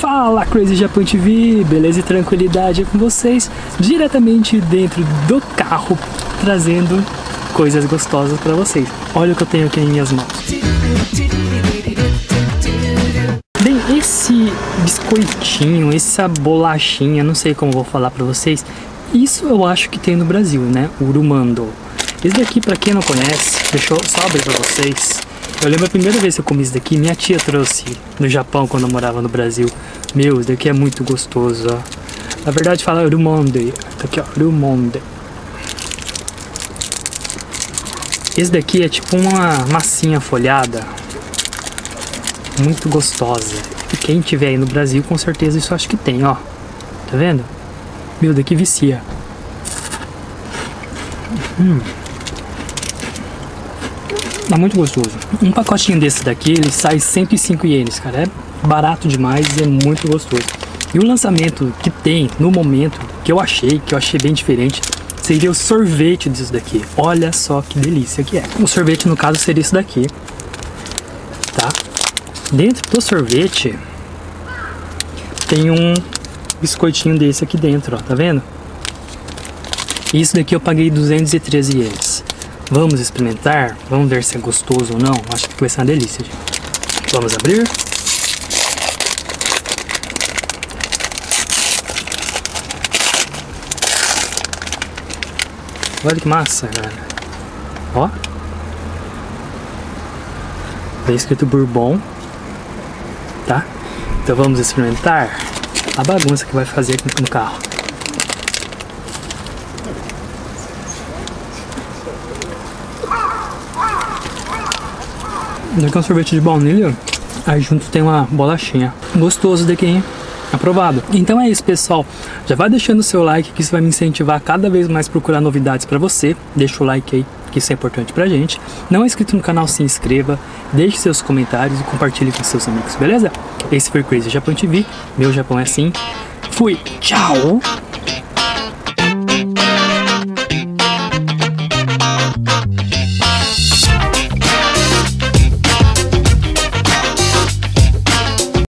Fala Crazy Japan TV, beleza e tranquilidade com vocês, diretamente dentro do carro, trazendo coisas gostosas para vocês. Olha o que eu tenho aqui em minhas mãos. Bem, esse biscoitinho, essa bolachinha, não sei como vou falar para vocês, isso eu acho que tem no Brasil, né? Urumando. Esse daqui, para quem não conhece, deixa eu só abrir para vocês. Eu lembro a primeira vez que eu comi isso daqui, minha tia trouxe no Japão quando eu morava no Brasil. Meu, isso daqui é muito gostoso, ó. Na verdade fala Rumonde. Tá aqui, ó, Rumonde. Esse daqui é tipo uma massinha folhada. Muito gostosa. E quem tiver aí no Brasil, com certeza isso acho que tem, ó. Tá vendo? Meu, daqui vicia. Hum. Tá muito gostoso. Um pacotinho desse daqui, ele sai 105 ienes, cara. É barato demais e é muito gostoso. E o lançamento que tem no momento, que eu achei, que eu achei bem diferente, seria o sorvete disso daqui. Olha só que delícia que é. O sorvete, no caso, seria isso daqui. Tá? Dentro do sorvete, tem um biscoitinho desse aqui dentro, ó. Tá vendo? Isso daqui eu paguei 213 ienes. Vamos experimentar? Vamos ver se é gostoso ou não? Acho que vai ser uma delícia, gente. Vamos abrir? Olha que massa, cara. Ó. Tá escrito Bourbon. Tá? Então vamos experimentar a bagunça que vai fazer aqui no carro. Daqui é um sorvete de baunilha, aí junto tem uma bolachinha. Gostoso daqui, hein? Aprovado. Então é isso, pessoal. Já vai deixando o seu like, que isso vai me incentivar cada vez mais a procurar novidades para você. Deixa o like aí, que isso é importante pra gente. Não é inscrito no canal, se inscreva, deixe seus comentários e compartilhe com seus amigos, beleza? Esse foi o Crazy Japan TV. Meu Japão é assim. Fui. Tchau.